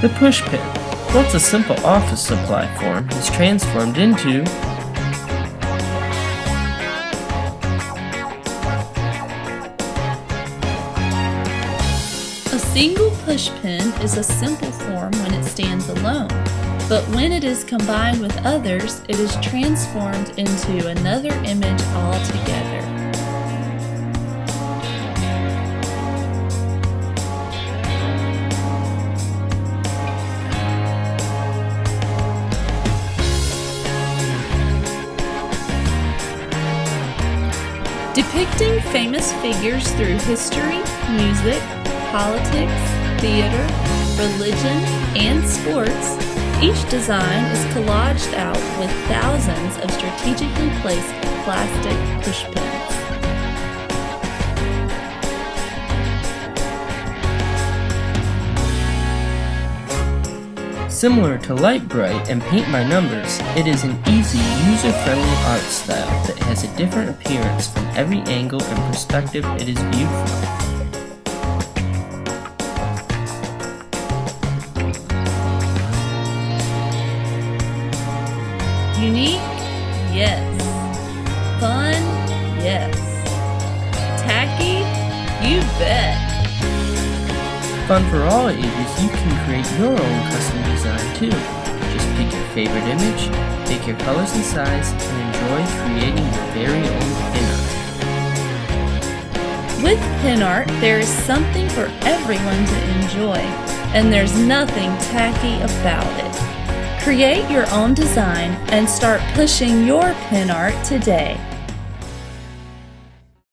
The push pin, once a simple office supply form, is transformed into A single push pin is a simple form when it stands alone, but when it is combined with others, it is transformed into another image altogether. Depicting famous figures through history, music, politics, theater, religion, and sports, each design is collaged out with thousands of strategically placed plastic pushpins. Similar to Lite-Brite and Paint by Numbers, it is an easy, user-friendly art style that has a different appearance from every angle and perspective it is viewed from. Unique? Yes. Fun? Yes. Tacky? You bet. Fun for all ages, you can create your own custom design too. Just pick your favorite image, pick your colors and size, and enjoy creating your very own pin art. With pin art, there is something for everyone to enjoy, and there's nothing tacky about it. Create your own design and start pushing your pin art today.